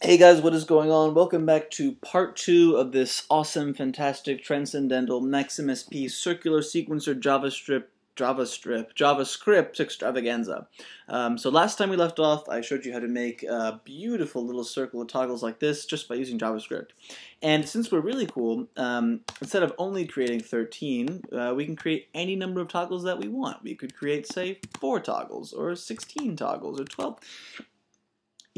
Hey guys, what is going on? Welcome back to part two of this awesome, fantastic, transcendental Max/MSP circular sequencer JavaScript JavaScript JavaScript extravaganza. Um, so last time we left off, I showed you how to make a beautiful little circle of toggles like this just by using JavaScript. And since we're really cool, um, instead of only creating 13, uh, we can create any number of toggles that we want. We could create, say, 4 toggles, or 16 toggles, or 12.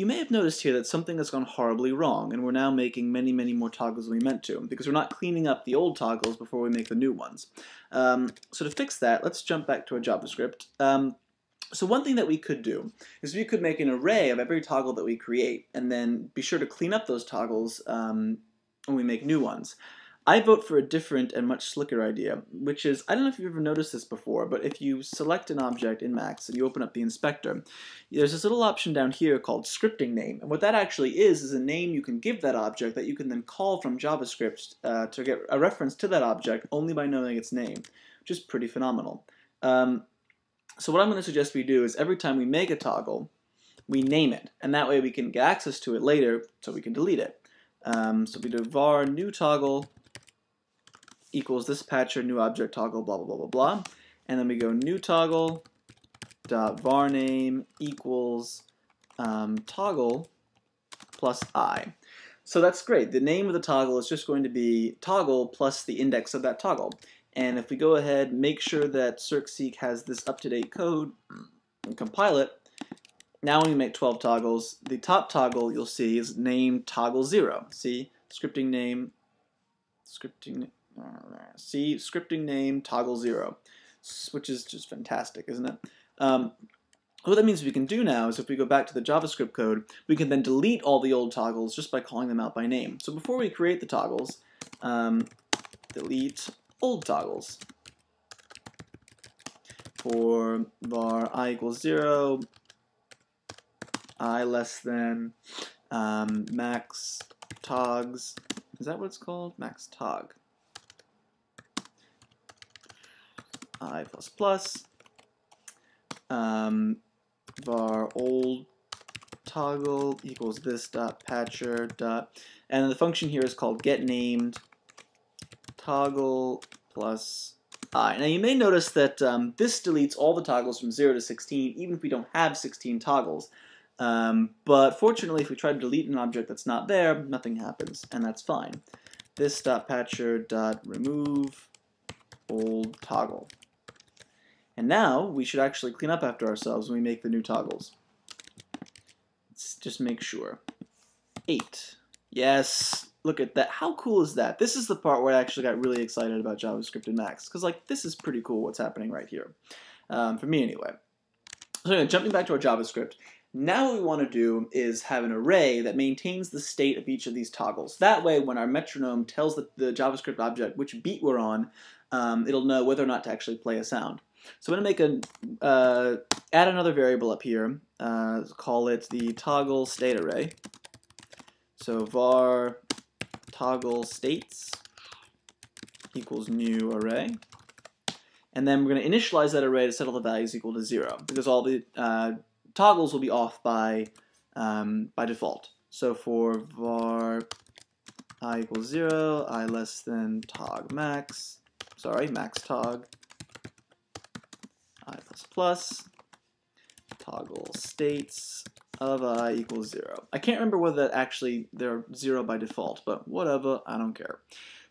You may have noticed here that something has gone horribly wrong, and we're now making many, many more toggles than we meant to, because we're not cleaning up the old toggles before we make the new ones. Um, so to fix that, let's jump back to our JavaScript. Um, so one thing that we could do is we could make an array of every toggle that we create, and then be sure to clean up those toggles um, when we make new ones. I vote for a different and much slicker idea, which is, I don't know if you've ever noticed this before, but if you select an object in Max and you open up the inspector, there's this little option down here called scripting name. And what that actually is, is a name you can give that object that you can then call from JavaScript uh, to get a reference to that object only by knowing its name, which is pretty phenomenal. Um, so what I'm going to suggest we do is every time we make a toggle, we name it, and that way we can get access to it later so we can delete it. Um, so we do var new toggle equals this patcher new object toggle blah blah blah blah blah. And then we go new toggle dot var name equals um, toggle plus i. So that's great. The name of the toggle is just going to be toggle plus the index of that toggle. And if we go ahead make sure that circseek has this up-to-date code and compile it. Now when we make 12 toggles the top toggle you'll see is named toggle 0 see? Scripting name scripting See, scripting name toggle zero, which is just fantastic, isn't it? Um, what that means we can do now is if we go back to the JavaScript code, we can then delete all the old toggles just by calling them out by name. So before we create the toggles, um, delete old toggles. For var i equals 0, i less than um, max togs. Is that what it's called? Max tog. I plus plus um, var old toggle equals this dot patcher dot and the function here is called get named toggle plus i. Now you may notice that um, this deletes all the toggles from 0 to 16 even if we don't have 16 toggles. Um, but fortunately if we try to delete an object that's not there, nothing happens and that's fine. This dot patcher dot remove old toggle. And now we should actually clean up after ourselves when we make the new toggles. Let's just make sure. Eight. Yes, look at that. How cool is that? This is the part where I actually got really excited about JavaScript and Max. Because like, this is pretty cool what's happening right here. Um, for me anyway. So anyway, jumping back to our JavaScript. Now what we want to do is have an array that maintains the state of each of these toggles. That way, when our metronome tells the, the JavaScript object which beat we're on, um, it'll know whether or not to actually play a sound. So I'm going to make a, uh, add another variable up here, uh, call it the toggle state array. So var toggle states equals new array. And then we're going to initialize that array to set all the values equal to zero, because all the uh, toggles will be off by, um, by default. So for var i equals zero, i less than tog max, sorry, max tog, toggle states of i equals 0. I can't remember whether that actually they're 0 by default, but whatever, I don't care.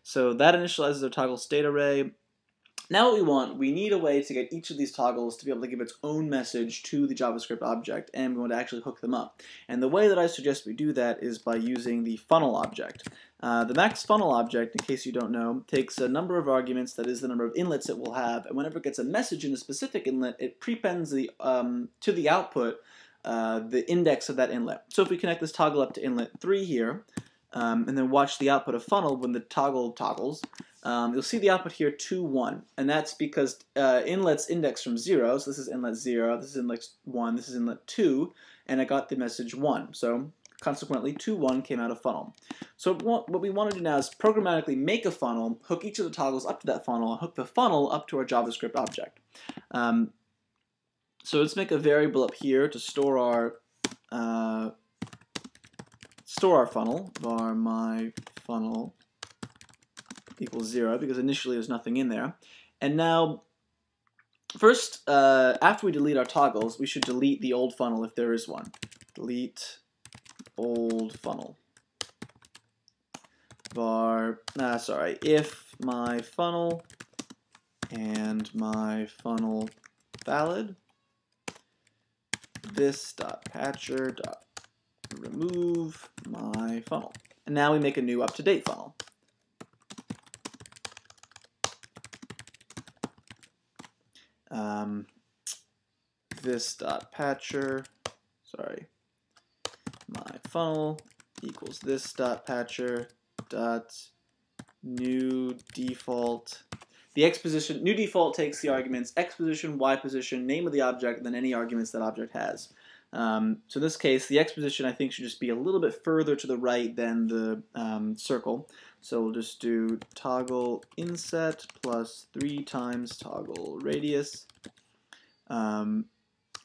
So that initializes our toggle state array. Now what we want, we need a way to get each of these toggles to be able to give its own message to the JavaScript object, and we want to actually hook them up. And the way that I suggest we do that is by using the funnel object. Uh, the max funnel object, in case you don't know, takes a number of arguments, that is the number of inlets it will have, and whenever it gets a message in a specific inlet, it prepends the, um, to the output uh, the index of that inlet. So if we connect this toggle up to inlet 3 here, um, and then watch the output of funnel when the toggle toggles, um, you'll see the output here 2, 1, and that's because uh, inlet's index from 0, so this is inlet 0, this is inlet 1, this is inlet 2, and I got the message 1. So consequently 2, 1 came out of funnel. So what we want to do now is programmatically make a funnel, hook each of the toggles up to that funnel, and hook the funnel up to our JavaScript object. Um, so let's make a variable up here to store our uh, store our funnel, var my funnel equals zero, because initially there's nothing in there. And now, first, uh, after we delete our toggles, we should delete the old funnel if there is one. Delete old funnel. var, ah, sorry, if my funnel and my funnel valid, this dot patcher dot remove my funnel. And now we make a new up-to-date funnel. Um, this dot patcher, sorry, my funnel equals this dot patcher dot new default. The x position, new default takes the arguments x position, y position, name of the object, and then any arguments that object has. Um, so in this case, the x position I think should just be a little bit further to the right than the um, circle. So we'll just do toggle inset plus 3 times toggle radius. Um,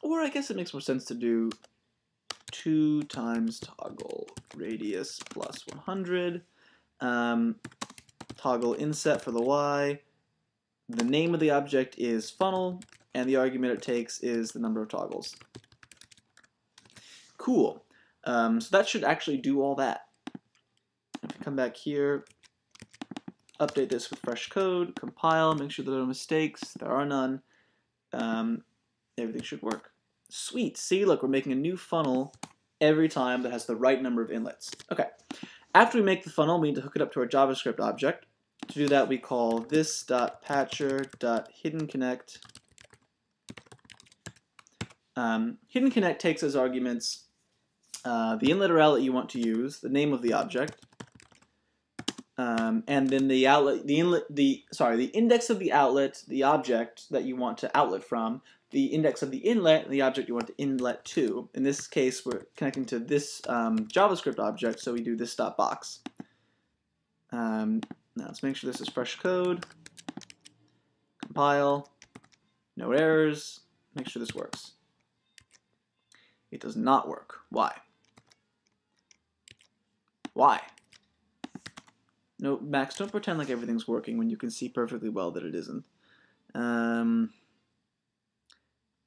or I guess it makes more sense to do 2 times toggle radius plus 100. Um, toggle inset for the y. The name of the object is funnel, and the argument it takes is the number of toggles. Cool. Um, so that should actually do all that. Come back here, update this with fresh code, compile, make sure there are no mistakes. There are none. Um, everything should work. Sweet. See, look, we're making a new funnel every time that has the right number of inlets. Okay. After we make the funnel, we need to hook it up to our JavaScript object. To do that, we call this.patcher.hiddenConnect. Um, hidden connect takes as arguments uh, the inlet or outlet you want to use, the name of the object, um, and then the outlet, the inlet, the sorry, the index of the outlet, the object that you want to outlet from, the index of the inlet, the object you want to inlet to. In this case, we're connecting to this um, JavaScript object, so we do this dot box. Um, now let's make sure this is fresh code. Compile. No errors. Make sure this works. It does not work. Why? Why? No, Max, don't pretend like everything's working when you can see perfectly well that it isn't. Um,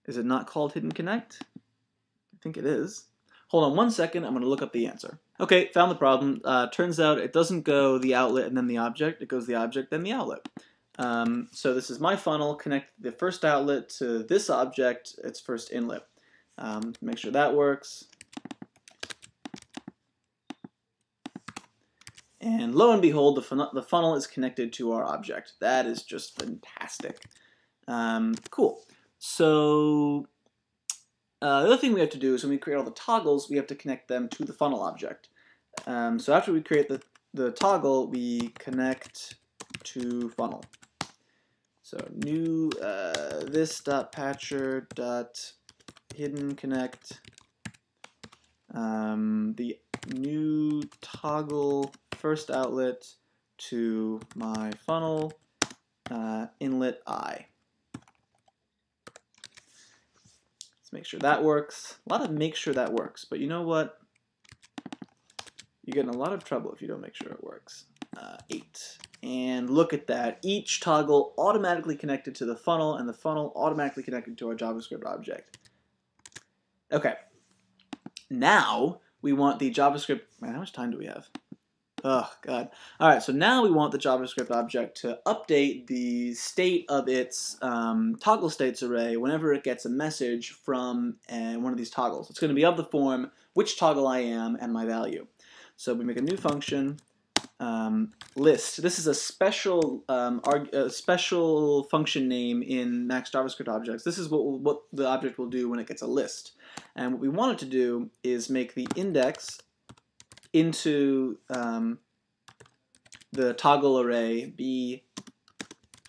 is it not called Hidden Connect? I think it is. Hold on one second, I'm going to look up the answer. Okay, found the problem. Uh, turns out it doesn't go the outlet and then the object, it goes the object, then the outlet. Um, so this is my funnel, connect the first outlet to this object, its first inlet. Um, make sure that works. And lo and behold, the, fun the funnel is connected to our object. That is just fantastic. Um, cool. So uh, the other thing we have to do is when we create all the toggles, we have to connect them to the funnel object. Um, so after we create the, the toggle, we connect to funnel. So new uh, this dot patcher dot hidden connect um, the new toggle first outlet to my funnel uh, inlet I. Let's make sure that works. A lot of make sure that works, but you know what? You get in a lot of trouble if you don't make sure it works. Uh, 8. And look at that. Each toggle automatically connected to the funnel, and the funnel automatically connected to our JavaScript object. Okay. Now, we want the JavaScript... Man, how much time do we have? Oh, God. All right, so now we want the JavaScript object to update the state of its um, toggle states array whenever it gets a message from uh, one of these toggles. It's going to be of the form which toggle I am and my value. So we make a new function, um, list. This is a special um, a special function name in Max JavaScript objects. This is what, what the object will do when it gets a list. And what we want it to do is make the index into um, the toggle array be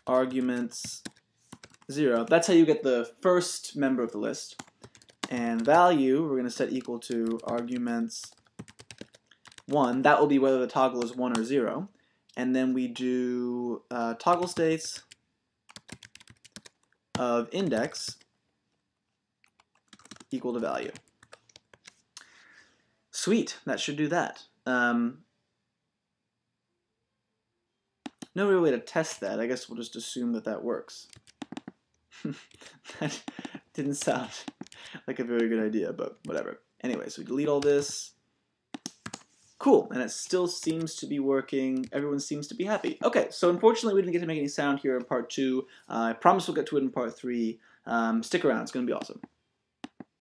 arguments 0. That's how you get the first member of the list. And value, we're going to set equal to arguments 1. That will be whether the toggle is 1 or 0. And then we do uh, toggle states of index equal to value. Sweet, that should do that. Um, no real way to test that. I guess we'll just assume that that works. that didn't sound like a very good idea, but whatever. Anyway, so we delete all this. Cool, and it still seems to be working. Everyone seems to be happy. Okay, so unfortunately we didn't get to make any sound here in part two. Uh, I promise we'll get to it in part three. Um, stick around, it's going to be awesome.